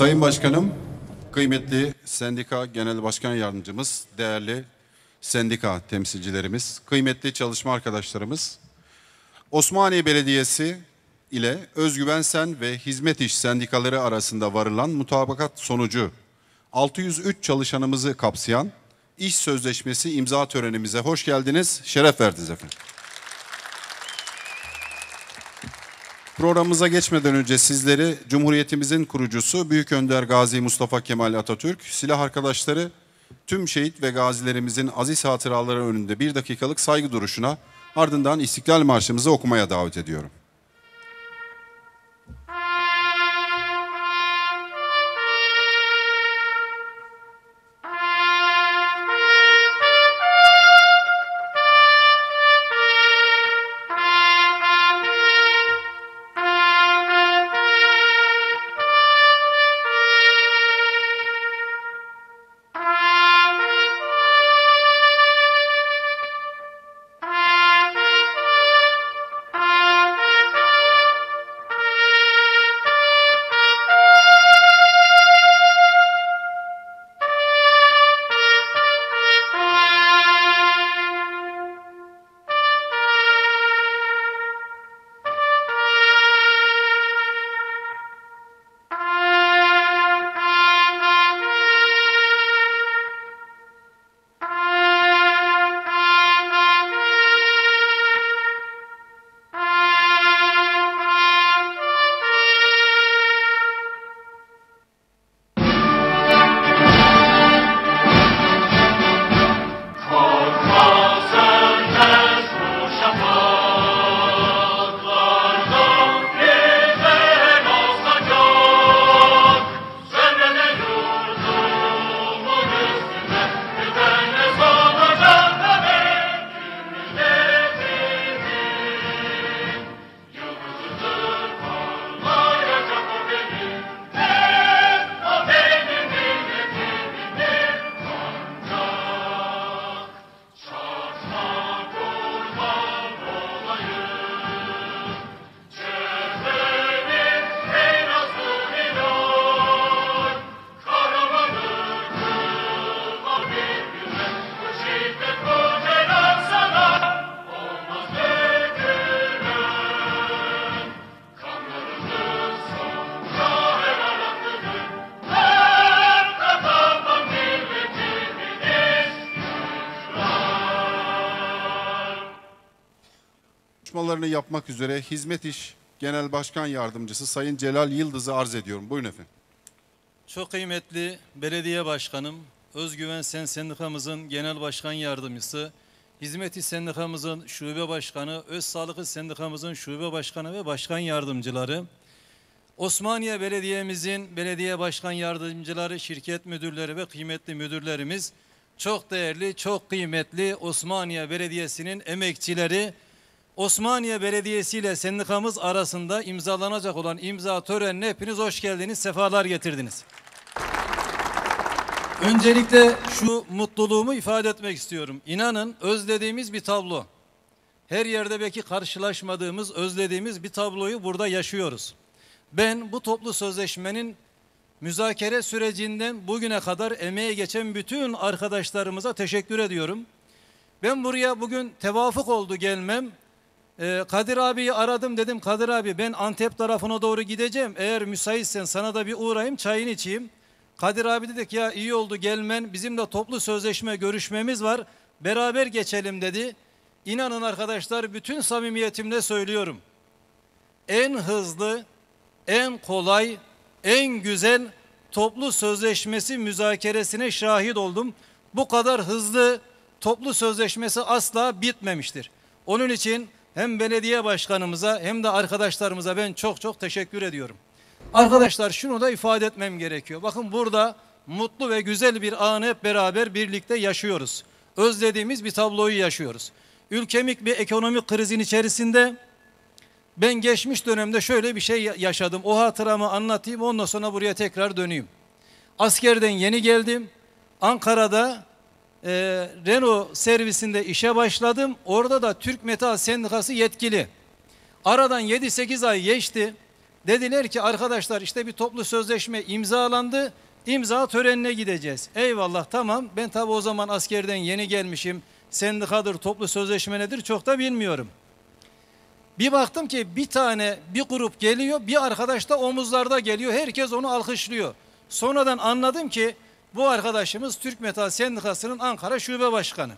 Sayın Başkanım, kıymetli sendika genel başkan yardımcımız, değerli sendika temsilcilerimiz, kıymetli çalışma arkadaşlarımız, Osmaniye Belediyesi ile Özgüven Sen ve Hizmet İş sendikaları arasında varılan mutabakat sonucu 603 çalışanımızı kapsayan iş sözleşmesi imza törenimize hoş geldiniz, şeref verdiniz efendim. Programımıza geçmeden önce sizleri Cumhuriyetimizin kurucusu Büyük Önder Gazi Mustafa Kemal Atatürk, silah arkadaşları, tüm şehit ve gazilerimizin aziz hatıraları önünde bir dakikalık saygı duruşuna ardından İstiklal Marşımızı okumaya davet ediyorum. Konuşmalarını yapmak üzere Hizmet İş Genel Başkan Yardımcısı Sayın Celal Yıldız'ı arz ediyorum. Buyurun efendim. Çok kıymetli belediye başkanım, Özgüven Sen Sendikamızın genel başkan yardımcısı, Hizmeti Sendikamızın şube başkanı, Öz Sağlıkı Sendikamızın şube başkanı ve başkan yardımcıları, Osmaniye Belediye'mizin belediye başkan yardımcıları, şirket müdürleri ve kıymetli müdürlerimiz, çok değerli, çok kıymetli Osmaniye Belediyesi'nin emekçileri, Osmaniye Belediyesi ile sendikamız arasında imzalanacak olan imza törenine hepiniz hoş geldiniz, sefalar getirdiniz. Öncelikle şu mutluluğumu ifade etmek istiyorum. İnanın özlediğimiz bir tablo. Her yerde belki karşılaşmadığımız, özlediğimiz bir tabloyu burada yaşıyoruz. Ben bu toplu sözleşmenin müzakere sürecinden bugüne kadar emeğe geçen bütün arkadaşlarımıza teşekkür ediyorum. Ben buraya bugün tevafuk oldu gelmem. Ee, Kadir abiyi aradım dedim Kadir abi ben Antep tarafına doğru gideceğim. Eğer müsaitsen sana da bir uğrayayım çayını içeyim. Kadir abi dedik ya iyi oldu gelmen bizimle toplu sözleşme görüşmemiz var. Beraber geçelim dedi. İnanın arkadaşlar bütün samimiyetimle söylüyorum. En hızlı, en kolay, en güzel toplu sözleşmesi müzakeresine şahit oldum. Bu kadar hızlı toplu sözleşmesi asla bitmemiştir. Onun için hem belediye başkanımıza hem de arkadaşlarımıza ben çok çok teşekkür ediyorum. Arkadaşlar şunu da ifade etmem gerekiyor. Bakın burada mutlu ve güzel bir anı hep beraber birlikte yaşıyoruz. Özlediğimiz bir tabloyu yaşıyoruz. Ülkemik bir ekonomik krizin içerisinde ben geçmiş dönemde şöyle bir şey yaşadım. O hatıramı anlatayım ondan sonra buraya tekrar döneyim. Askerden yeni geldim. Ankara'da e, Renault servisinde işe başladım. Orada da Türk Metal Sendikası yetkili. Aradan 7-8 ay geçti. Dediler ki arkadaşlar işte bir toplu sözleşme imzalandı. İmza törenine gideceğiz. Eyvallah tamam. Ben tabi o zaman askerden yeni gelmişim. Sendikadır, toplu sözleşme nedir çok da bilmiyorum. Bir baktım ki bir tane bir grup geliyor, bir arkadaş da omuzlarda geliyor. Herkes onu alkışlıyor. Sonradan anladım ki bu arkadaşımız Türk Metal Sendikası'nın Ankara Şube Başkanı.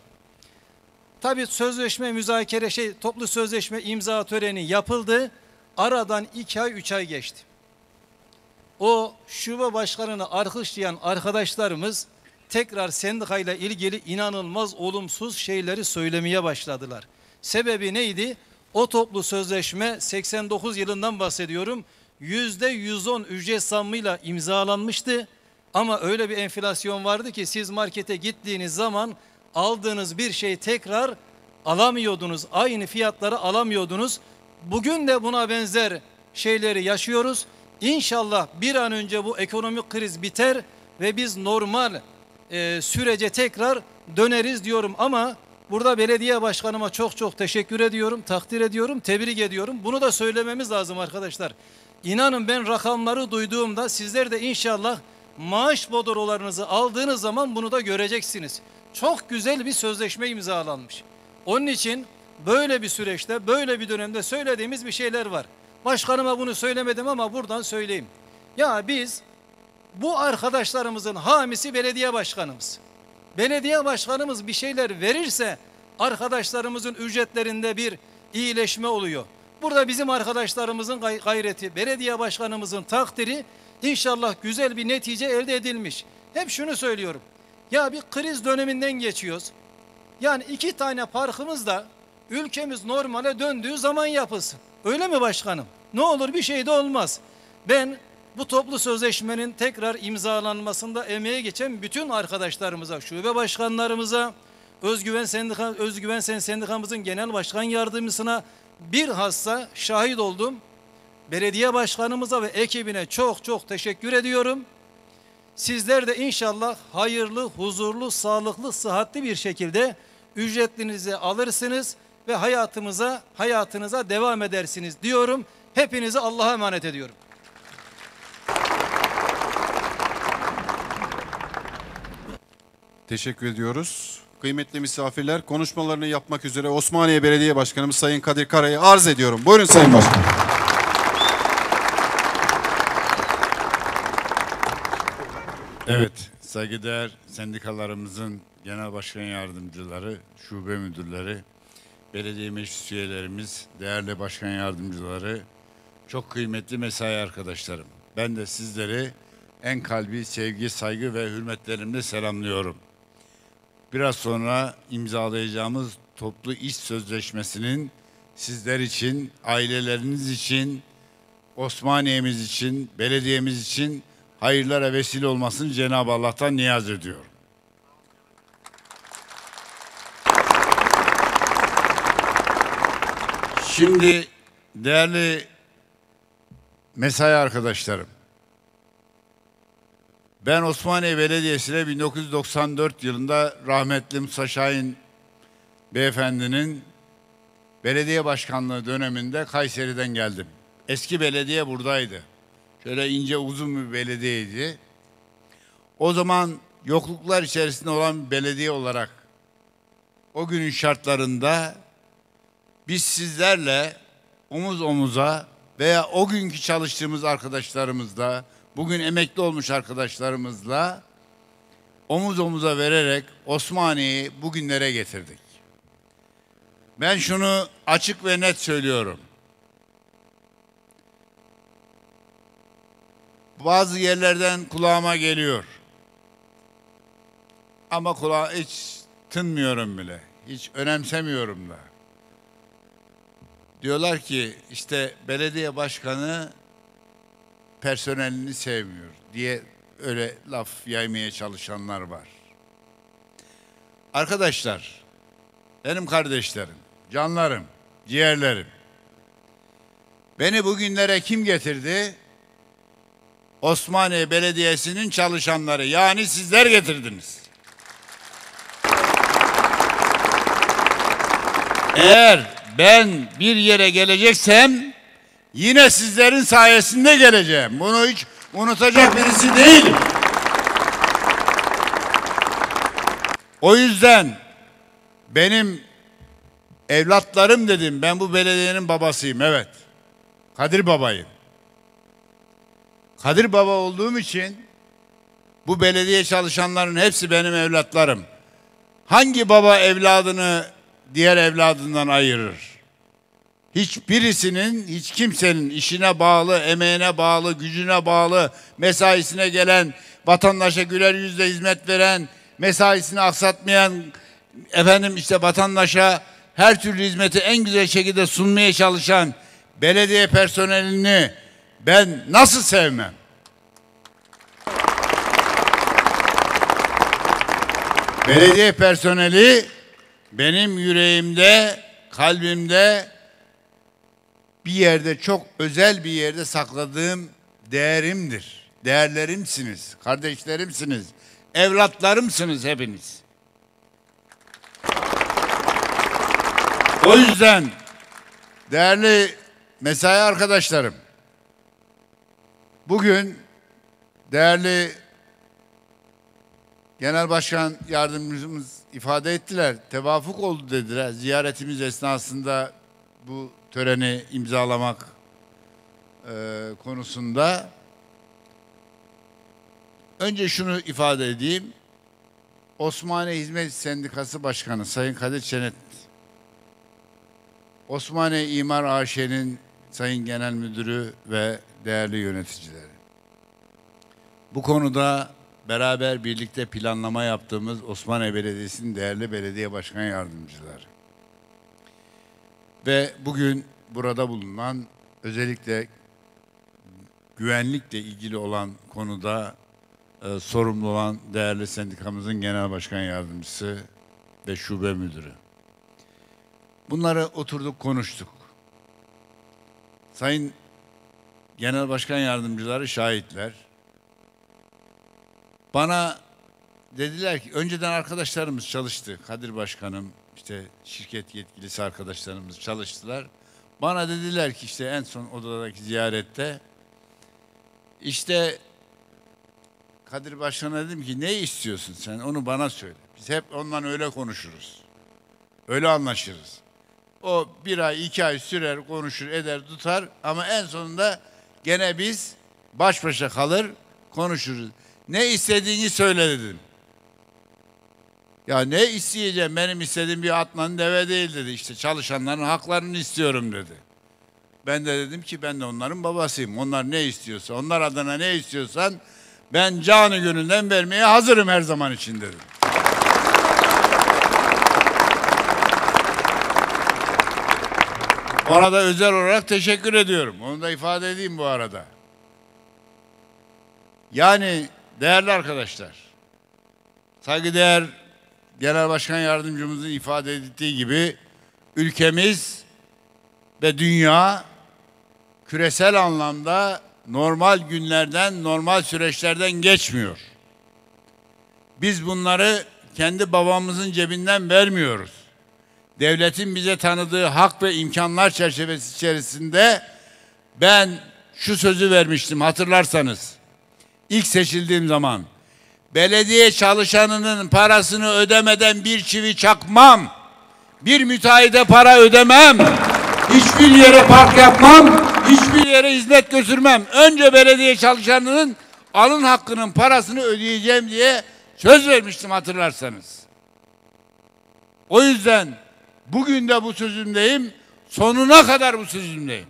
Tabii sözleşme müzakere şey toplu sözleşme imza töreni yapıldı. Aradan iki ay üç ay geçti. O şube başkanını alkışlayan arkadaşlarımız tekrar sendikayla ilgili inanılmaz olumsuz şeyleri söylemeye başladılar. Sebebi neydi? O toplu sözleşme 89 yılından bahsediyorum. Yüzde 110 ücret zammıyla imzalanmıştı. Ama öyle bir enflasyon vardı ki siz markete gittiğiniz zaman aldığınız bir şey tekrar alamıyordunuz. Aynı fiyatları alamıyordunuz. Bugün de buna benzer şeyleri yaşıyoruz. İnşallah bir an önce bu ekonomik kriz biter ve biz normal e, sürece tekrar döneriz diyorum ama burada belediye başkanıma çok çok teşekkür ediyorum, takdir ediyorum, tebrik ediyorum. Bunu da söylememiz lazım arkadaşlar. İnanın ben rakamları duyduğumda sizler de inşallah maaş bodrolarınızı aldığınız zaman bunu da göreceksiniz. Çok güzel bir sözleşme imzalanmış. Onun için böyle bir süreçte, böyle bir dönemde söylediğimiz bir şeyler var. Başkanıma bunu söylemedim ama buradan söyleyeyim. Ya biz bu arkadaşlarımızın hamisi belediye başkanımız. Belediye başkanımız bir şeyler verirse arkadaşlarımızın ücretlerinde bir iyileşme oluyor. Burada bizim arkadaşlarımızın gay- gayreti, belediye başkanımızın takdiri inşallah güzel bir netice elde edilmiş. Hep şunu söylüyorum. Ya bir kriz döneminden geçiyoruz. Yani iki tane parkımız da ülkemiz normale döndüğü zaman yapılsın. Öyle mi başkanım? Ne olur bir şey de olmaz. Ben bu toplu sözleşmenin tekrar imzalanmasında emeğe geçen bütün arkadaşlarımıza, şube başkanlarımıza, Özgüven Sendika Özgüven Sen Sendikamızın genel başkan yardımcısına bir hassa şahit oldum. Belediye başkanımıza ve ekibine çok çok teşekkür ediyorum. Sizler de inşallah hayırlı, huzurlu, sağlıklı, sıhhatli bir şekilde ücretinizi alırsınız ve hayatımıza, hayatınıza devam edersiniz diyorum. Hepinizi Allah'a emanet ediyorum. Teşekkür ediyoruz. Kıymetli misafirler konuşmalarını yapmak üzere Osmaniye Belediye Başkanımız Sayın Kadir Kara'yı arz ediyorum. Buyurun Sayın Başkan. Evet, saygıdeğer sendikalarımızın genel başkan yardımcıları, şube müdürleri, belediye meclis üyelerimiz, değerli başkan yardımcıları, çok kıymetli mesai arkadaşlarım. Ben de sizleri en kalbi sevgi, saygı ve hürmetlerimle selamlıyorum. Biraz sonra imzalayacağımız toplu iş sözleşmesinin sizler için, aileleriniz için, Osmaniye'miz için, belediyemiz için hayırlara vesile olmasını Cenab-ı Allah'tan niyaz ediyorum. Şimdi değerli mesai arkadaşlarım, ben Osmaniye Belediyesi'ne 1994 yılında rahmetli Musa Şahin beyefendinin belediye başkanlığı döneminde Kayseri'den geldim. Eski belediye buradaydı. Şöyle ince uzun bir belediyeydi. O zaman yokluklar içerisinde olan bir belediye olarak o günün şartlarında biz sizlerle omuz omuza veya o günkü çalıştığımız arkadaşlarımızla, bugün emekli olmuş arkadaşlarımızla omuz omuza vererek Osmaniye'yi bugünlere getirdik. Ben şunu açık ve net söylüyorum. Bazı yerlerden kulağıma geliyor. Ama kulağa hiç tınmıyorum bile. Hiç önemsemiyorum da. Diyorlar ki işte belediye başkanı personelini sevmiyor diye öyle laf yaymaya çalışanlar var. Arkadaşlar, benim kardeşlerim, canlarım, ciğerlerim. Beni bugünlere kim getirdi? Osmaniye Belediyesi'nin çalışanları yani sizler getirdiniz. Eğer ben bir yere geleceksem yine sizlerin sayesinde geleceğim. Bunu hiç unutacak birisi değilim. O yüzden benim evlatlarım dedim. Ben bu belediyenin babasıyım evet. Kadir babayım. Kadir baba olduğum için bu belediye çalışanların hepsi benim evlatlarım. Hangi baba evladını diğer evladından ayırır? Hiçbirisinin, hiç kimsenin işine bağlı, emeğine bağlı, gücüne bağlı, mesaisine gelen, vatandaşa güler yüzle hizmet veren, mesaisini aksatmayan, efendim işte vatandaşa her türlü hizmeti en güzel şekilde sunmaya çalışan belediye personelini ben nasıl sevmem? Belediye personeli benim yüreğimde, kalbimde bir yerde çok özel bir yerde sakladığım değerimdir. Değerlerimsiniz, kardeşlerimsiniz, evlatlarımsınız hepiniz. O yüzden değerli mesai arkadaşlarım, bugün değerli Genel Başkan Yardımcımız ifade ettiler. Tevafuk oldu dediler. Ziyaretimiz esnasında bu töreni imzalamak e, konusunda. Önce şunu ifade edeyim. Osmaniye Hizmet Sendikası Başkanı Sayın Kadir Çenet, Osmaniye İmar AŞ'nin Sayın Genel Müdürü ve değerli yöneticileri. Bu konuda beraber birlikte planlama yaptığımız Osmaniye Belediyesi'nin değerli belediye başkan yardımcıları. Ve bugün burada bulunan özellikle güvenlikle ilgili olan konuda e, sorumlu olan değerli sendikamızın genel başkan yardımcısı ve şube müdürü. Bunları oturduk konuştuk. Sayın genel başkan yardımcıları şahitler. Bana dediler ki önceden arkadaşlarımız çalıştı. Kadir Başkanım, işte şirket yetkilisi arkadaşlarımız çalıştılar. Bana dediler ki işte en son odadaki ziyarette işte Kadir Başkan'a dedim ki ne istiyorsun sen onu bana söyle. Biz hep ondan öyle konuşuruz. Öyle anlaşırız. O bir ay iki ay sürer konuşur eder tutar ama en sonunda gene biz baş başa kalır konuşuruz. Ne istediğini söyle dedim. Ya ne isteyeceğim benim istediğim bir atlan deve değil dedi. İşte çalışanların haklarını istiyorum dedi. Ben de dedim ki ben de onların babasıyım. Onlar ne istiyorsa, onlar adına ne istiyorsan ben canı gönülden vermeye hazırım her zaman için dedim. Ona da özel olarak teşekkür ediyorum. Onu da ifade edeyim bu arada. Yani değerli arkadaşlar, saygıdeğer Genel Başkan Yardımcımızın ifade ettiği gibi ülkemiz ve dünya küresel anlamda normal günlerden, normal süreçlerden geçmiyor. Biz bunları kendi babamızın cebinden vermiyoruz. Devletin bize tanıdığı hak ve imkanlar çerçevesi içerisinde ben şu sözü vermiştim hatırlarsanız. İlk seçildiğim zaman belediye çalışanının parasını ödemeden bir çivi çakmam. Bir müteahhide para ödemem. Hiçbir yere park yapmam. Hiçbir yere hizmet götürmem. Önce belediye çalışanının alın hakkının parasını ödeyeceğim diye söz vermiştim hatırlarsanız. O yüzden bugün de bu sözümdeyim. Sonuna kadar bu sözümdeyim.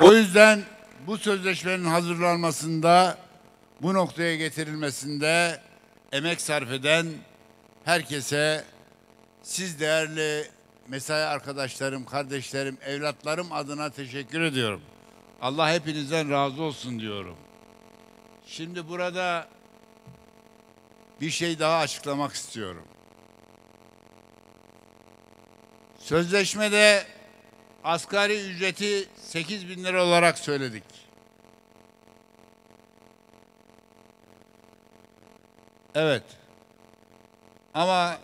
O yüzden bu sözleşmenin hazırlanmasında, bu noktaya getirilmesinde emek sarf eden herkese siz değerli mesai arkadaşlarım, kardeşlerim, evlatlarım adına teşekkür ediyorum. Allah hepinizden razı olsun diyorum. Şimdi burada bir şey daha açıklamak istiyorum. Sözleşmede asgari ücreti 8 bin lira olarak söyledik. Evet. Ama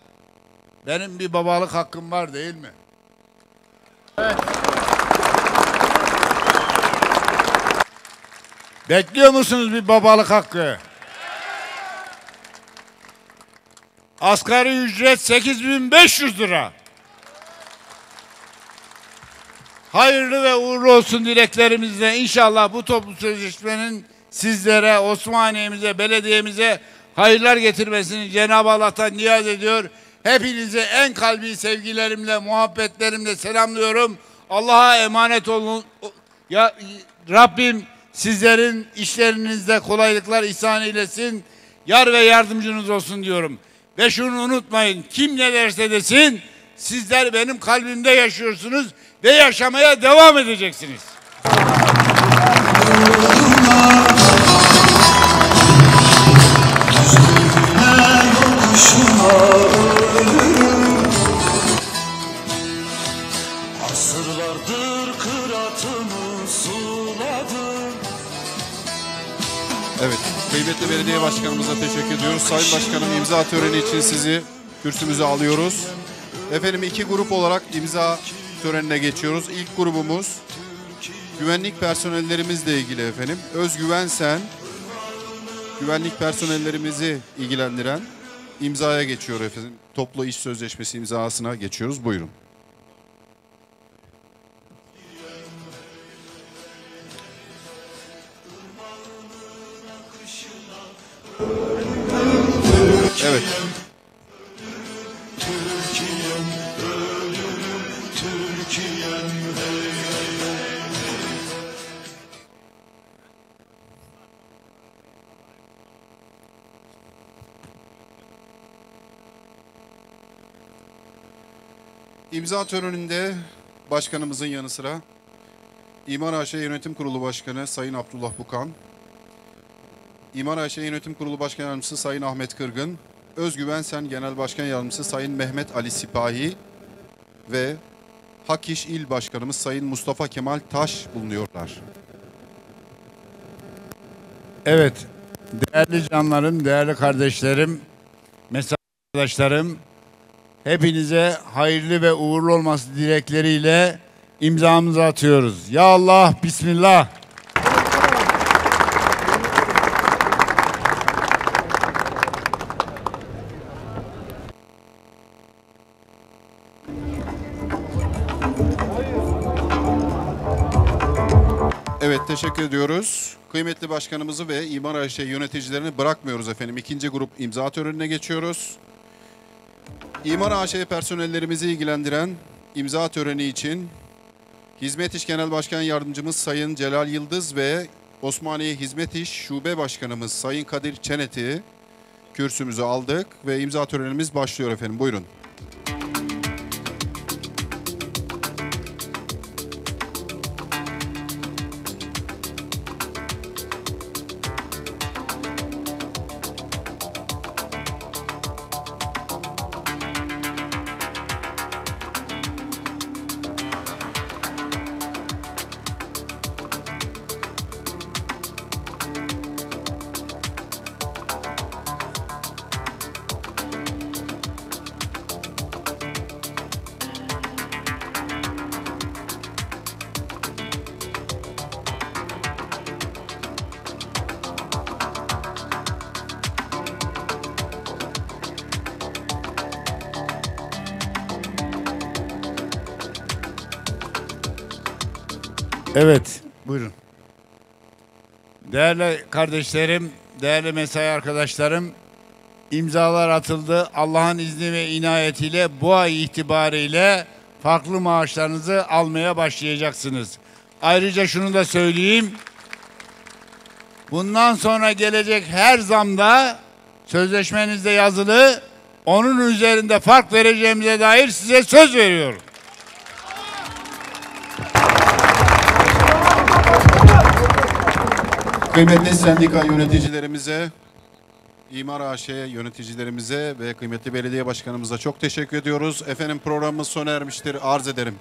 benim bir babalık hakkım var değil mi? Evet. Bekliyor musunuz bir babalık hakkı? Asgari ücret 8500 lira. Hayırlı ve uğurlu olsun dileklerimizle inşallah bu toplu sözleşmenin sizlere, Osmaniye'mize, belediyemize hayırlar getirmesini Cenab-ı Allah'tan niyaz ediyor. Hepinizi en kalbi sevgilerimle, muhabbetlerimle selamlıyorum. Allah'a emanet olun. Ya Rabbim sizlerin işlerinizde kolaylıklar ihsan eylesin. Yar ve yardımcınız olsun diyorum. Ve şunu unutmayın. Kim ne derse desin sizler benim kalbimde yaşıyorsunuz ve yaşamaya devam edeceksiniz. Kıymetli belediye başkanımıza teşekkür ediyoruz. Sayın Başkanım imza töreni için sizi kürsümüze alıyoruz. Efendim iki grup olarak imza törenine geçiyoruz. İlk grubumuz güvenlik personellerimizle ilgili efendim. Özgüven Sen, güvenlik personellerimizi ilgilendiren imzaya geçiyor efendim. Toplu iş sözleşmesi imzasına geçiyoruz. Buyurun. İmza töreninde başkanımızın yanı sıra İmar AŞ Yönetim Kurulu Başkanı Sayın Abdullah Bukan, İmar AŞ Yönetim Kurulu Başkan Yardımcısı Sayın Ahmet Kırgın, Özgüven Sen Genel Başkan Yardımcısı Sayın Mehmet Ali Sipahi ve Hakiş İl Başkanımız Sayın Mustafa Kemal Taş bulunuyorlar. Evet, değerli canlarım, değerli kardeşlerim, mesai arkadaşlarım, hepinize hayırlı ve uğurlu olması dilekleriyle imzamızı atıyoruz. Ya Allah, Bismillah. Evet teşekkür ediyoruz. Kıymetli başkanımızı ve İmar AŞ yöneticilerini bırakmıyoruz efendim. İkinci grup imza törenine geçiyoruz. İmar AŞ personellerimizi ilgilendiren imza töreni için Hizmet İş Genel Başkan Yardımcımız Sayın Celal Yıldız ve Osmaniye Hizmet İş Şube Başkanımız Sayın Kadir Çenet'i kürsümüze aldık ve imza törenimiz başlıyor efendim. Buyurun. Evet, buyurun. Değerli kardeşlerim, değerli mesai arkadaşlarım, imzalar atıldı. Allah'ın izni ve inayetiyle bu ay itibariyle farklı maaşlarınızı almaya başlayacaksınız. Ayrıca şunu da söyleyeyim. Bundan sonra gelecek her zamda sözleşmenizde yazılı onun üzerinde fark vereceğimize dair size söz veriyorum. Kıymetli sendika yöneticilerimize, İmar AŞ yöneticilerimize ve kıymetli belediye başkanımıza çok teşekkür ediyoruz. Efendim programımız sona ermiştir. Arz ederim.